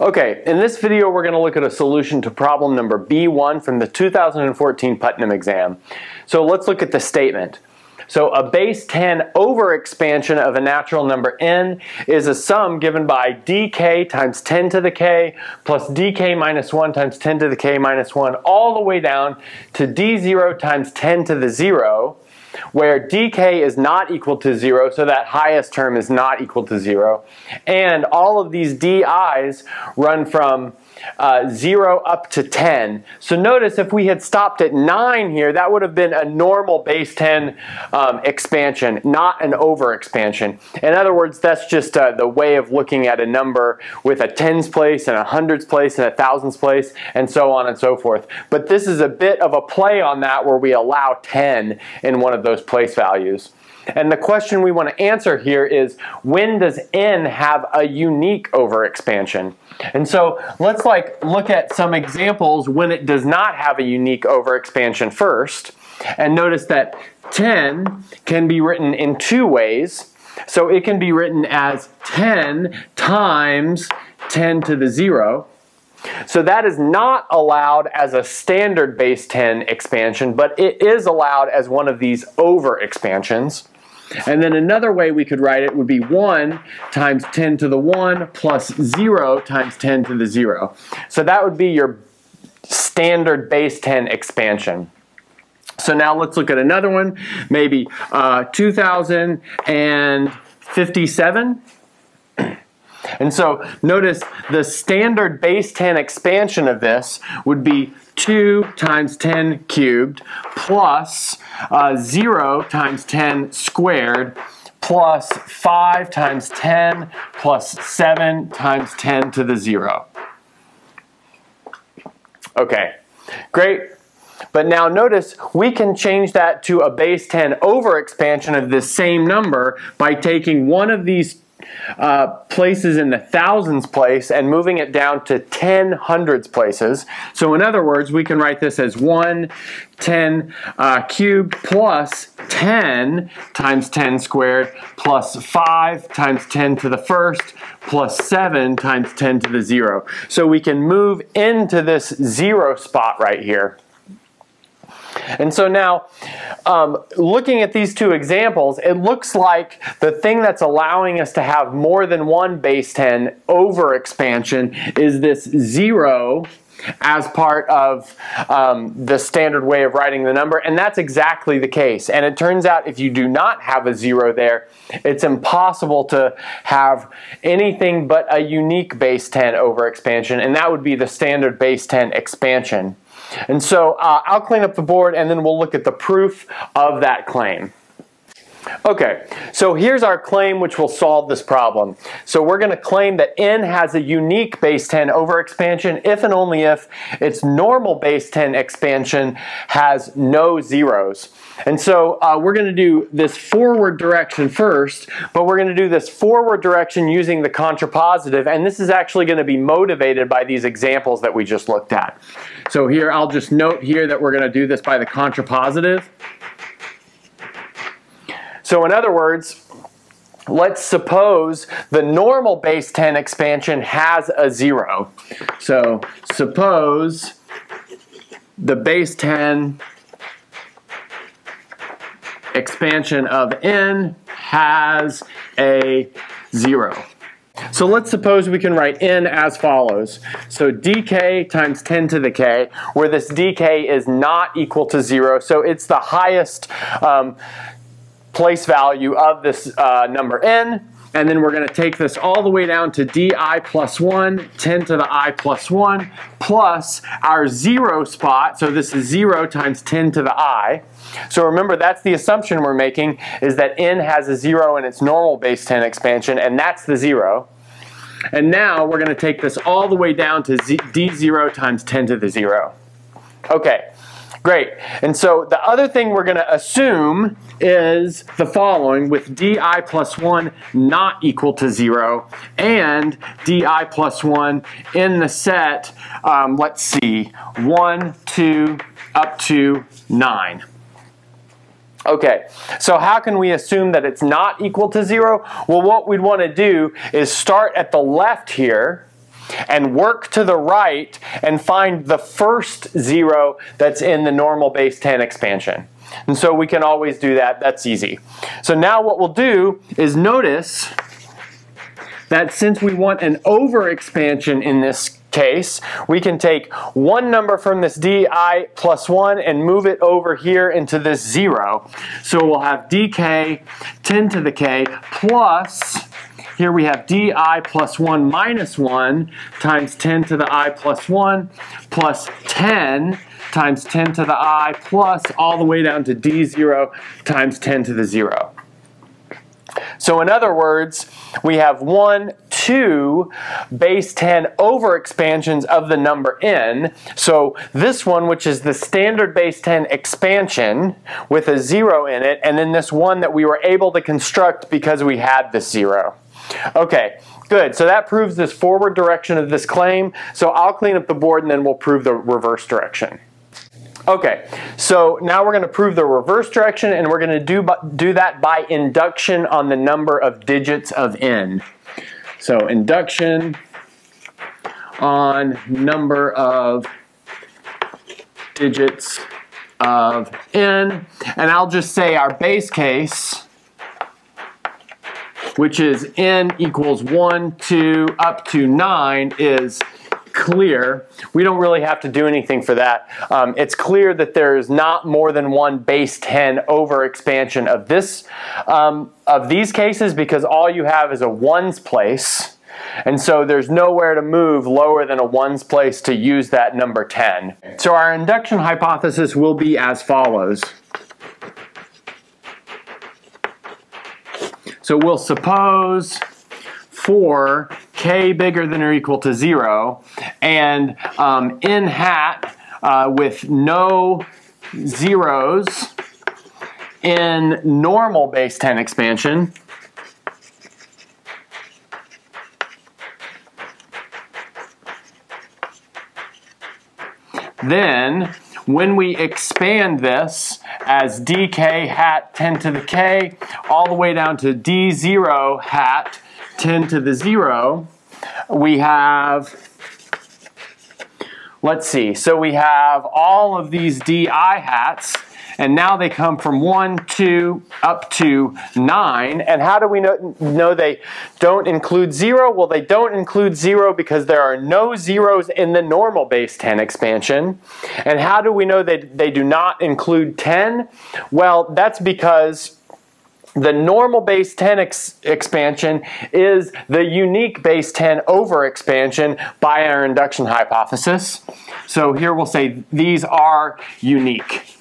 Okay, in this video we're going to look at a solution to problem number B1 from the 2014 Putnam exam. So let's look at the statement. So a base 10 over expansion of a natural number n is a sum given by dk times 10 to the k plus dk minus 1 times 10 to the k minus 1 all the way down to d0 times 10 to the 0 where dk is not equal to 0, so that highest term is not equal to 0. And all of these di's run from uh, 0 up to 10. So notice if we had stopped at 9 here, that would have been a normal base 10 um, expansion, not an over expansion. In other words, that's just uh, the way of looking at a number with a tens place and a hundreds place and a thousands place and so on and so forth. But this is a bit of a play on that where we allow 10 in one of those place values. And the question we want to answer here is when does n have a unique overexpansion? And so let's like look at some examples when it does not have a unique overexpansion first. And notice that 10 can be written in two ways. So it can be written as 10 times 10 to the 0. So that is not allowed as a standard base 10 expansion, but it is allowed as one of these over expansions. And then another way we could write it would be 1 times 10 to the 1 plus 0 times 10 to the 0. So that would be your standard base 10 expansion. So now let's look at another one, maybe uh, 2057. And so notice the standard base 10 expansion of this would be 2 times 10 cubed plus uh, 0 times 10 squared plus 5 times 10 plus 7 times 10 to the 0. Okay, great. But now notice we can change that to a base 10 over expansion of this same number by taking one of these uh, places in the thousands place and moving it down to 10 hundreds places. So in other words, we can write this as 1 10 uh, cubed plus 10 times 10 squared plus 5 times 10 to the first plus 7 times 10 to the 0. So we can move into this 0 spot right here. And so now, um, looking at these two examples, it looks like the thing that's allowing us to have more than one base 10 over expansion is this 0 as part of um, the standard way of writing the number, and that's exactly the case. And it turns out if you do not have a zero there, it's impossible to have anything but a unique base 10 over expansion, and that would be the standard base 10 expansion. And so uh, I'll clean up the board and then we'll look at the proof of that claim. Okay, so here's our claim which will solve this problem. So we're going to claim that n has a unique base 10 over expansion if and only if its normal base 10 expansion has no zeros. And so uh, we're going to do this forward direction first, but we're going to do this forward direction using the contrapositive, and this is actually going to be motivated by these examples that we just looked at. So here, I'll just note here that we're going to do this by the contrapositive. So in other words, let's suppose the normal base 10 expansion has a zero. So suppose the base 10 expansion of n has a zero. So let's suppose we can write n as follows. So dk times 10 to the k, where this dk is not equal to 0, so it's the highest um, place value of this uh, number n, and then we're going to take this all the way down to di plus 1, 10 to the i plus 1, plus our 0 spot, so this is 0 times 10 to the i. So remember, that's the assumption we're making, is that n has a 0 in its normal base 10 expansion, and that's the 0. And now we're going to take this all the way down to d0 times 10 to the 0. Okay, great. And so the other thing we're going to assume is the following with di plus 1 not equal to 0 and di plus 1 in the set, um, let's see, 1, 2, up to 9. Okay, so how can we assume that it's not equal to 0? Well, what we'd want to do is start at the left here and work to the right and find the first zero that's in the normal base 10 expansion. And so we can always do that. That's easy. So now what we'll do is notice that since we want an over expansion in this case, we can take one number from this di plus 1 and move it over here into this 0. So we'll have dk 10 to the k plus, here we have di plus 1 minus 1 times 10 to the i plus 1 plus 10 times 10 to the i plus all the way down to d0 times 10 to the 0. So in other words, we have 1, 2 base 10 over expansions of the number n. So this one, which is the standard base 10 expansion with a 0 in it, and then this one that we were able to construct because we had the 0. Okay, good. So that proves this forward direction of this claim. So I'll clean up the board and then we'll prove the reverse direction. Okay, so now we're going to prove the reverse direction and we're going to do, do that by induction on the number of digits of n. So induction on number of digits of n. And I'll just say our base case, which is n equals 1, 2, up to 9, is clear. We don't really have to do anything for that. Um, it's clear that there is not more than one base 10 over expansion of this um, of these cases because all you have is a ones place. And so there's nowhere to move lower than a ones place to use that number 10. So our induction hypothesis will be as follows. So we'll suppose for k bigger than or equal to 0, and um, n hat uh, with no zeros in normal base 10 expansion, then when we expand this as dk hat 10 to the k all the way down to d0 hat 10 to the 0, we have, let's see, so we have all of these di hats, and now they come from 1, 2, up to 9. And how do we know, know they don't include 0? Well, they don't include 0 because there are no zeros in the normal base 10 expansion. And how do we know that they do not include 10? Well, that's because the normal base 10 ex expansion is the unique base 10 over expansion by our induction hypothesis. So here we'll say these are unique.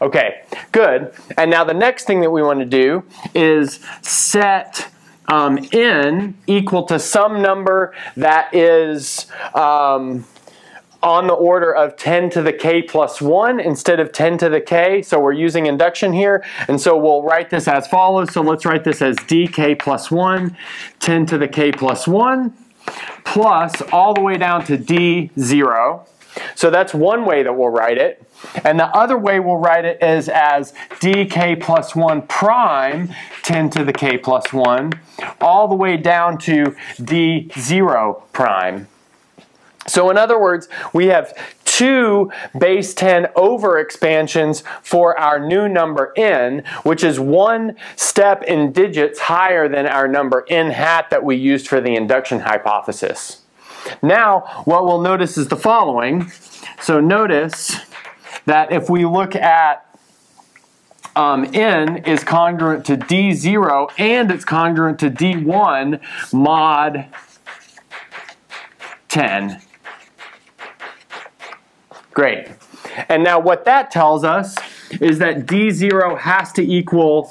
Okay, good. And now the next thing that we want to do is set um, n equal to some number that is um, on the order of 10 to the k plus 1 instead of 10 to the k. So we're using induction here. And so we'll write this as follows. So let's write this as dk plus 1, 10 to the k plus 1, plus all the way down to d0. So that's one way that we'll write it. And the other way we'll write it is as dk plus 1 prime 10 to the k plus 1 all the way down to d0 prime. So in other words, we have two base 10 over expansions for our new number n, which is one step in digits higher than our number n hat that we used for the induction hypothesis. Now, what we'll notice is the following. So notice that if we look at um, n is congruent to d0 and it's congruent to d1 mod 10. Great. And now what that tells us is that D0 has to equal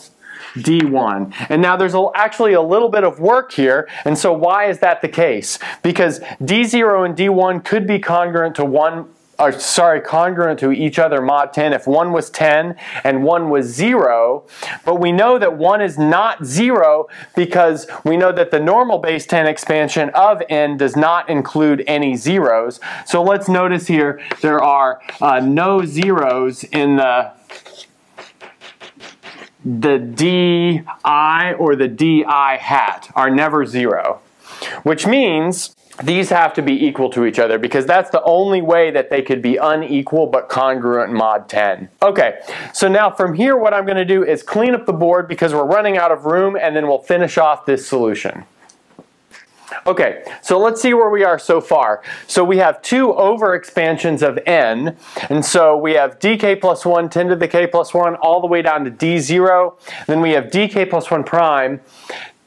D1. And now there's actually a little bit of work here, and so why is that the case? Because D0 and D1 could be congruent to one or sorry, congruent to each other mod 10 if one was 10 and one was 0. But we know that one is not 0 because we know that the normal base 10 expansion of n does not include any zeros. So let's notice here there are uh, no zeros in the the di or the di hat are never 0. which means these have to be equal to each other because that's the only way that they could be unequal but congruent mod 10. Okay, so now from here what I'm going to do is clean up the board because we're running out of room and then we'll finish off this solution. Okay, so let's see where we are so far. So we have two over expansions of n, and so we have dk plus 1, 10 to the k plus 1, all the way down to d0. Then we have dk plus 1 prime,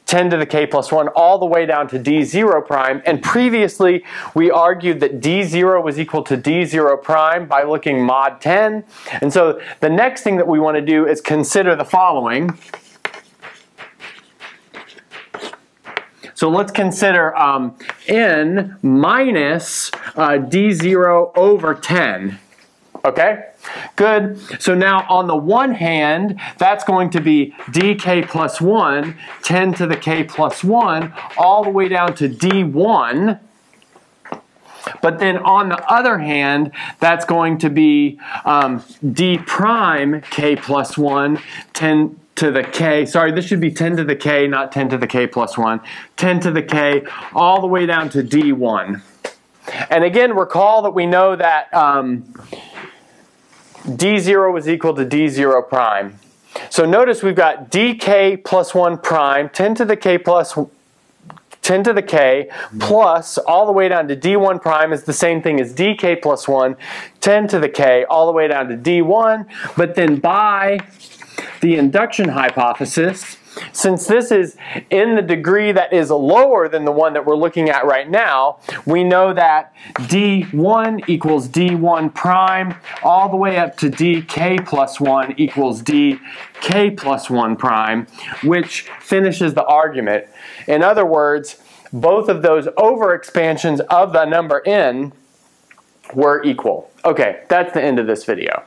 10 to the k plus 1 all the way down to d0 prime. And previously, we argued that d0 was equal to d0 prime by looking mod 10. And so the next thing that we want to do is consider the following. So let's consider um, n minus uh, d0 over 10. Okay? Good. So now on the one hand, that's going to be dk plus 1, 10 to the k plus 1, all the way down to d1. But then on the other hand, that's going to be um, d prime k plus 1, 10 to the k, sorry, this should be 10 to the k, not 10 to the k plus 1, 10 to the k, all the way down to d1. And again, recall that we know that um, d0 is equal to d0 prime. So notice we've got dk plus 1 prime, 10 to the k plus 10 to the k plus all the way down to d1 prime is the same thing as dk plus 1, 10 to the k all the way down to d1. But then by the induction hypothesis, since this is in the degree that is lower than the one that we're looking at right now, we know that d1 equals d1 prime all the way up to dk plus 1 equals dk plus 1 prime, which finishes the argument. In other words, both of those overexpansions of the number n were equal. Okay, that's the end of this video.